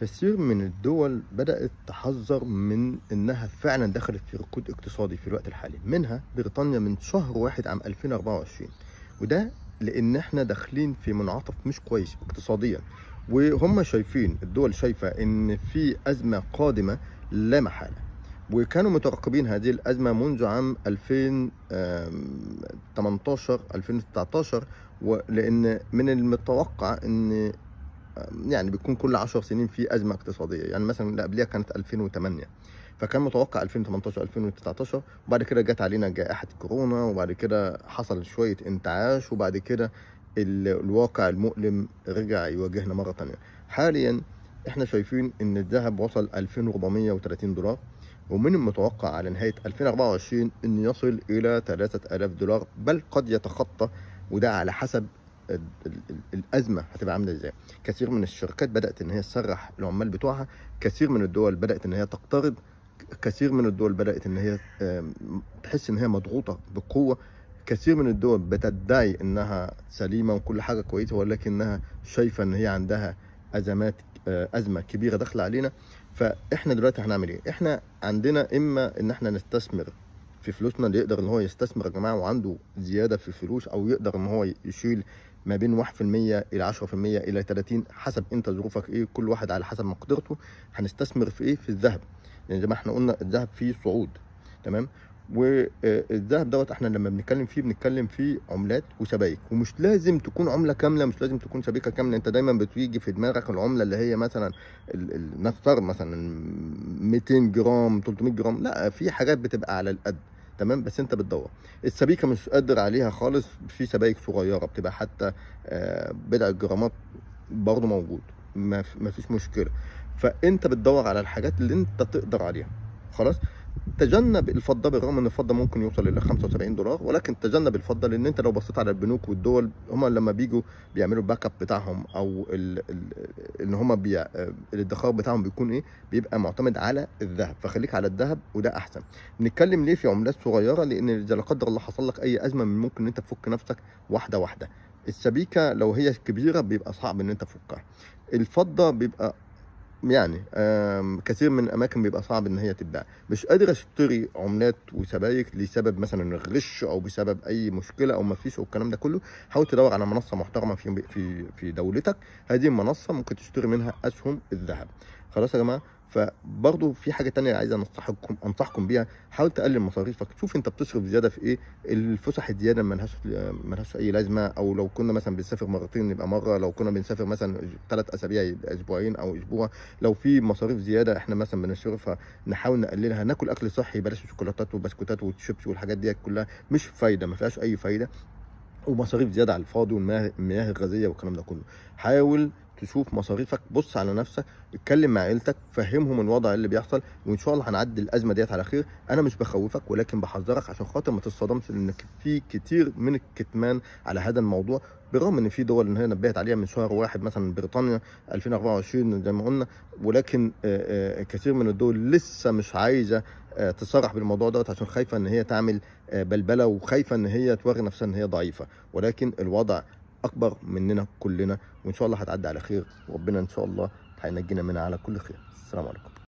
كثير من الدول بدأت تحذر من إنها فعلا دخلت في ركود اقتصادي في الوقت الحالي منها بريطانيا من شهر واحد عام 2024 وده لأن إحنا داخلين في منعطف مش كويس اقتصاديا وهم شايفين الدول شايفة إن في أزمة قادمة لا محالة وكانوا مترقبين هذه الأزمة منذ عام 2018 2019 ولأن من المتوقع إن يعني بيكون كل 10 سنين في أزمة اقتصادية. يعني مثلا اللي قبلها كانت 2008 فكان متوقع 2018 2019 وبعد كده جت علينا جائحة كورونا وبعد كده حصل شوية انتعاش وبعد كده الواقع المؤلم رجع يواجهنا مرة ثانية حاليا إحنا شايفين إن الذهب وصل 2430 دولار ومن المتوقع على نهاية 2024 إن يصل إلى 3000 دولار بل قد يتخطى وده على حسب الأزمة هتبقى عاملة إزاي. كثير من الشركات بدأت إن هي تسرح العمال بتوعها كثير من الدول بدأت إن هي تقترض كثير من الدول بدأت إن هي تحس إن هي مضغوطة بقوة. كثير من الدول بتدعي إنها سليمة وكل حاجة كويسة ولكنها شايفة إن هي عندها أزمات أزمة كبيرة داخلة علينا. فإحنا دلوقتي هنعمل إيه؟ إحنا عندنا إما إن إحنا نستثمر في فلوسنا اللي يقدر إن هو يستثمر يا جماعة وعنده زيادة في الفلوس أو يقدر إن هو يشيل ما بين 1% إلى 10% إلى 30 حسب أنت ظروفك إيه كل واحد على حسب مقدرته هنستثمر في إيه؟ في الذهب. يعني زي ما إحنا قلنا الذهب فيه صعود تمام؟ والذهب دوت إحنا لما بنتكلم فيه بنتكلم فيه عملات وسبائك ومش لازم تكون عملة كاملة مش لازم تكون سبيكة كاملة. أنت دايما بتيجي في دماغك العملة اللي هي مثلا نفترض مثلا 200 جرام 300 جرام لا في حاجات بتبقى على القد تمام؟ بس انت بتدور. السبيكة مش قادر عليها خالص في سبايك صغيرة بتبقى حتى بضع جرامات برضه موجود. ما فيش مشكلة. فانت بتدور على الحاجات اللي انت تقدر عليها. خلاص؟ تجنب الفضة بالرغم إن الفضة ممكن يوصل إلى 75 دولار ولكن تجنب الفضة لأن أنت لو بصيت على البنوك والدول هم لما بيجوا بيعملوا ال backup بتاعهم أو ال ال إن هم بي الادخار بتاعهم بيكون إيه؟ بيبقى معتمد على الذهب. فخليك على الذهب وده أحسن. بنتكلم ليه في عملات صغيرة؟ لأن اذا لا قدر الله حصل لك أي أزمة من ممكن إن أنت تفك نفسك واحدة واحدة. السبيكه لو هي كبيرة بيبقى صعب إن أنت تفكها. الفضة بيبقى يعني كثير من الأماكن بيبقى صعب إن هي تتباع. مش قادر أشتري عملات وسبائك لسبب مثلا الغش أو بسبب أي مشكلة أو ما فيش والكلام ده كله. حاول تدور على منصة محترمة في في في دولتك. هذه المنصة ممكن تشتري منها أسهم الذهب. خلاص يا جماعة؟ فبرضه في حاجة تانية عايز انصحكم أنصحكم بيها. حاول تقلل مصاريفك. شوف أنت بتصرف زيادة في إيه. الفسح الزيادة مالهاش مالهاش أي لازمة. أو لو كنا مثلا بنسافر مرتين يبقى مرة. لو كنا بنسافر مثلا ثلاث أسابيع يبقى أسبوعين أو أسبوع. لو في مصاريف زيادة إحنا مثلا بنصرفها. نحاول نقللها. ناكل أكل صحي. بلاش الشوكولاتات والبسكوتات والشيبس والحاجات دي كلها. مش فايدة. ما فيهاش أي فايدة. ومصاريف زيادة على الفاضي والمياه الغازية والكلام ده كله. حاول تشوف مصاريفك بص على نفسك اتكلم مع عيلتك فهمهم الوضع اللي بيحصل وإن شاء الله هنعدي الأزمة ديت على خير. أنا مش بخوفك ولكن بحذرك عشان خاطر ما تصطدمش لأن في كتير من الكتمان على هذا الموضوع. بالرغم إن في دول ان هي نبهت عليها من شهر واحد مثلا بريطانيا 2024 زي ما قلنا ولكن كثير من الدول لسه مش عايزة تصرح بالموضوع دوت عشان خايفة إن هي تعمل بلبلة وخايفة إن هي توري نفسها إن هي ضعيفة. ولكن الوضع أكبر مننا كلنا وإن شاء الله هتعدي على خير وربنا إن شاء الله هينجينا منها على كل خير. السلام عليكم.